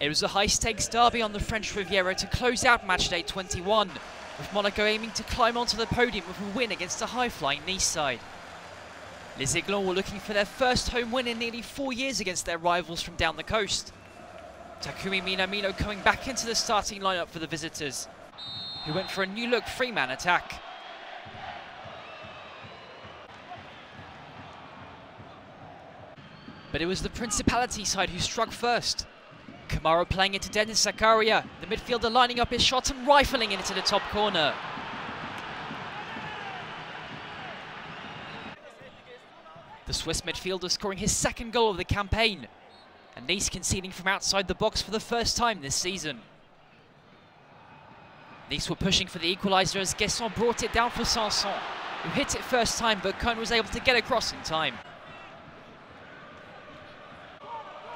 It was a high-stakes derby on the French Riviera to close out matchday 21, with Monaco aiming to climb onto the podium with a win against the high-flying Nice side. Les Aiglons were looking for their first home win in nearly four years against their rivals from down the coast. Takumi Minamino coming back into the starting lineup for the visitors, who went for a new-look three-man attack. But it was the Principality side who struck first. Camara playing it to Denis Zakaria, the midfielder lining up his shot and rifling it into the top corner. The Swiss midfielder scoring his second goal of the campaign, and Nice conceding from outside the box for the first time this season. Nice were pushing for the equaliser as Guessand brought it down for Sanson, who hit it first time but Köhn was able to get across in time.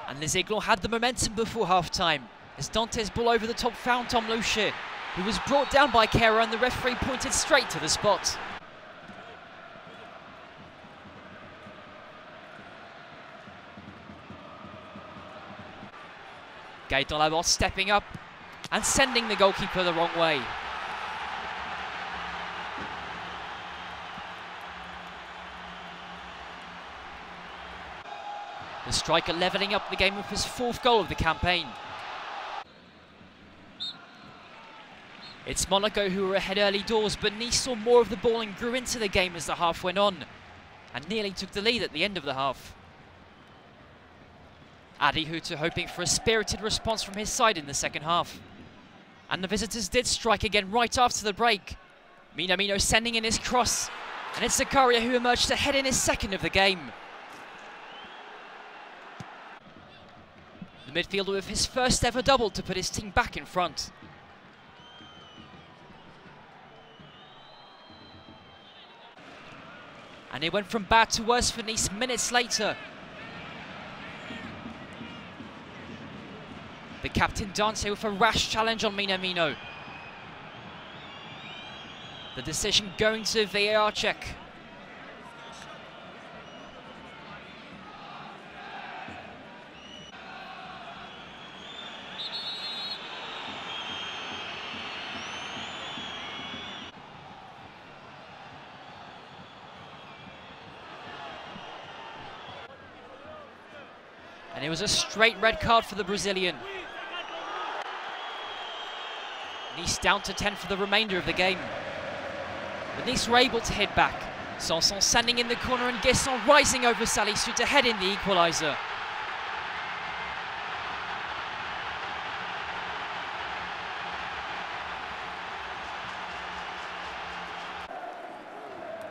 And Les Aiglons had the momentum before half-time as Dantes' ball over the top found Tom Louchet, who was brought down by Kehrer and the referee pointed straight to the spot. Gaëtan Laborde stepping up and sending the goalkeeper the wrong way. The striker levelling up the game with his fourth goal of the campaign. It's Monaco who were ahead early doors, but Nice saw more of the ball and grew into the game as the half went on, and nearly took the lead at the end of the half. Adi Hütter hoping for a spirited response from his side in the second half. And the visitors did strike again right after the break. Minamino sending in his cross, and it's Zakaria who emerged ahead in his second of the game. Midfielder with his first ever double to put his team back in front. And it went from bad to worse for Nice minutes later. The captain Dante with a rash challenge on Minamino. The decision going to VAR check. And it was a straight red card for the Brazilian. Nice down to 10 for the remainder of the game. But Nice were able to head back. Sanson standing in the corner and Guessand rising over Salisu to head in the equaliser.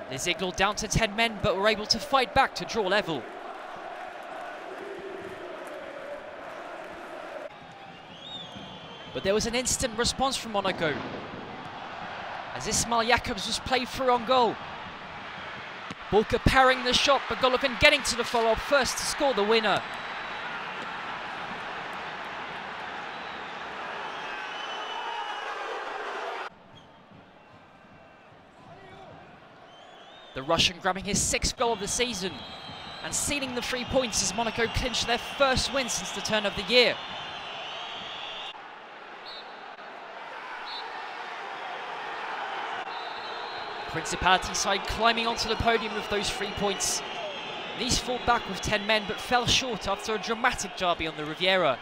Aiglons down to 10 men but were able to fight back to draw level. But there was an instant response from Monaco. As Ismail Jakobs was played through on goal. Bulka parrying the shot, but Golovin getting to the follow-up first to score the winner. The Russian grabbing his sixth goal of the season and sealing the three points as Monaco clinch their first win since the turn of the year. Principality side climbing onto the podium with those three points. Nice fought back with 10 men but fell short after a dramatic derby on the Riviera.